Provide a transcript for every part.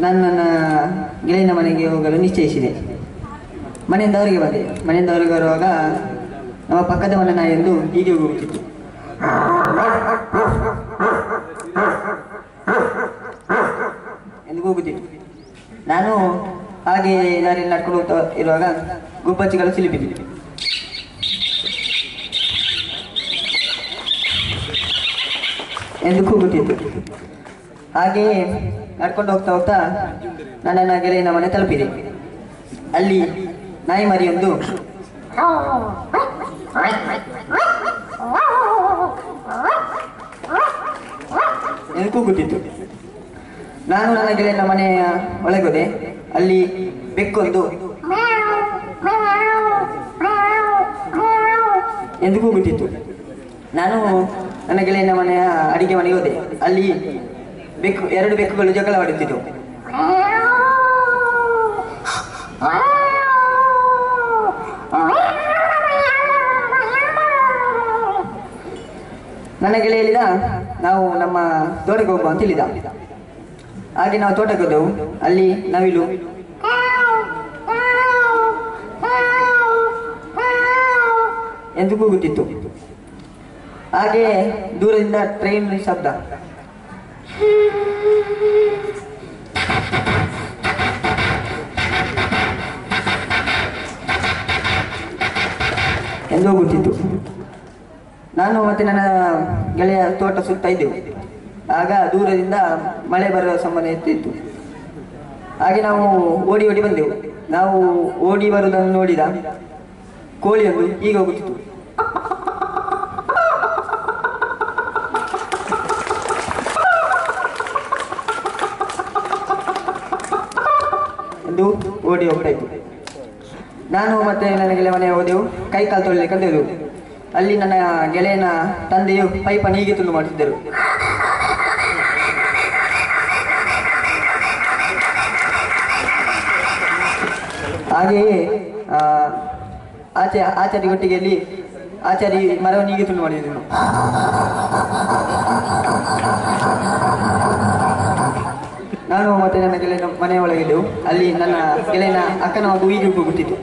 ನಾನು ನನ್ನ ಗೆಳೆಯನ ಮನೆಗೆ ಹೋಗಲು ನಿಶ್ಚಯಿಸಿದೆ. ಮನೆಯಿಂದ ಅವರಿಗೆ ಬಂದೆ. ಮನೆಯಿಂದ ಅವರಿಗೆ ಬರುವಾಗ ನಮ್ಮ ಪಕ್ಕದ ಮನೆ ಎಂದು ಹೀಗೆ ಹೋಗುತ್ತಿತ್ತು. ಎಂದು ಹೋಗುತ್ತಿತ್ತು. ನಾನು ಹಾಗೆ ದಾರಿಯಲ್ಲಿ ನಡ್ಕೊಂಡು ಹೋಗ್ತಾ ಇರುವಾಗ ಗುಬ್ಬಚ್ಚಿಗಳು ಸಿಲುಕಿದ್ದೆ ಎಂದು ಕೂಗುತ್ತಿತ್ತು. ಹಾಗೆಯೇ ನಡ್ಕೊಂಡು ಹೋಗ್ತಾ ಹೋಗ್ತಾ ನನ್ನ ಗೆಳೆಯನ ಮನೆ ತಲುಪಿದೆ. ಅಲ್ಲಿ ನಾಯಿ ಮರಿಯೊಂದು ಕೂಗುತ್ತಿತ್ತು ನಾನು ನನ್ನ ಗೆಳೆಯನ ಮನೆಯ ಒಳಗೋದೆ, ಅಲ್ಲಿ ಬೆಕ್ಕೊಂದು ಎಂದು ಕೂಗುತ್ತಿತ್ತು ನಾನು ನನ್ನ ಗೆಳೆಯನ ಮನೆಯ ಅಡಿಗೆ ಮನೆಗೆ ಹೋದೆ. ಅಲ್ಲಿ ಬೆಕ್ಕು, ಎರಡು ಬೆಕ್ಕುಗಳು ಜಗಳವಾಡುತ್ತಿದ್ದವು. ನನ್ನ ಗೆಳೆಯಲಿದ ನಾವು ನಮ್ಮ ತೋಟಕ್ಕೆ ಹೋಗುವ ಅಂತ ಹೇಳಿದ. ಹಾಗೆ ನಾವು ತೋಟಕ್ಕೆ ಹೋದೆವು. ಅಲ್ಲಿ ನವಿಲು ಎಂದು ಕೂಗುತ್ತಿತ್ತು. ಹಾಗೆ ದೂರದಿಂದ ಟ್ರೈನ್ ಶಬ್ದ. ಎಂದು ಗೊತ್ತಿತ್ತು. ನಾನು ಮತ್ತೆ ನನ್ನ ಗೆಳೆಯ ತೋಟ ಸುತ್ತಾ ಇದ್ದೆವು. ಆಗ ದೂರದಿಂದ ಮಳೆ ಬರುವ ಸಂಬಂಧ ಇರ್ತಿತ್ತು ಹಾಗೆ ನಾವು ಓಡಿ ಓಡಿ ಬಂದೆವು. ನಾವು ಓಡಿ ಬರುವುದನ್ನು ನೋಡಿದ ಕೋಳಿಯೊಂದು ಈಗ ಹೋಗುತ್ತಿತ್ತು ಎಂದು ಓಡಿ ಹೋಗ್ತಾ ನಾನು ಮತ್ತೆ ನನ್ನ ಗೆಳೆಯ ಹೋದೆವು ಕೈ ಕಾಲು ತೊಳಿಲಿಕ್ಕೆ ಅಂತ ಅಲ್ಲಿ ನನ್ನ ಗೆಳೆಯನ ತಂದೆಯು ಪೈಪನ್ನು ಹೀಗೆ ತುಂಡು ಮಾಡುತ್ತಿದ್ದರು. ಹಾಗೆಯೇ ಆ, ಆಚೆ ಆಚಾರಿ ಒಟ್ಟಿಗೆಯಲ್ಲಿ ಆಚಾರಿ ಮರವನ್ನು ಹೀಗೆ ತುಂಡು ಮಾಡಿದನು. ಮನೆಯ ಒಳಗಿದ್ದೆವು ಅಲ್ಲಿ ನನ್ನ ಗೆಳೆಯನ ಅಕ್ಕನ ಮಗು ಹೀಗೆ ಹೋಗುತ್ತಿತ್ತು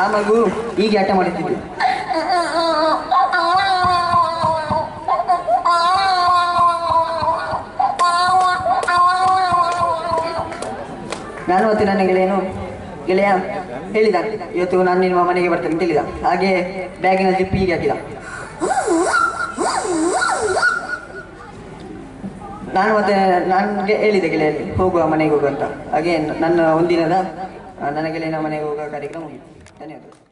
ಆ ಮಗು ಹೀಗೆ ಆಟ ಮಾಡುತ್ತಿದ್ದೆ ನಾನು ಮತ್ತೆ ನನ್ನ ಗೆಳೆಯನು, ಗೆಳೆಯ ಹೇಳಿದ, ಇವತ್ತು ನಾನು ನಿಮ್ಮ ಮನೆಗೆ ಬರ್ತೇನೆ ಹೇಳಿದ. ಹಾಗೆ ಬ್ಯಾಗಿನ ಜಿಪ್ ಹೀಗೆ ಹಾಕಿದ. ನಾನು ಮತ್ತೆ ನನಗೆ ಹೇಳಿದೆ ಗೆಳೆಯಲ್ಲಿ ಹೋಗುವ ಮನೆಗೆ ಹೋಗುವ ಅಂತ. ಹಾಗೆ ನನ್ನ ಒಂದಿನದ ನನ್ನ ಗೆಳೆಯನ ಮನೆಗೆ ಹೋಗುವ ಕಾರ್ಯಕ್ರಮ ಮುಗಿತು ಧನ್ಯವಾದಗಳು.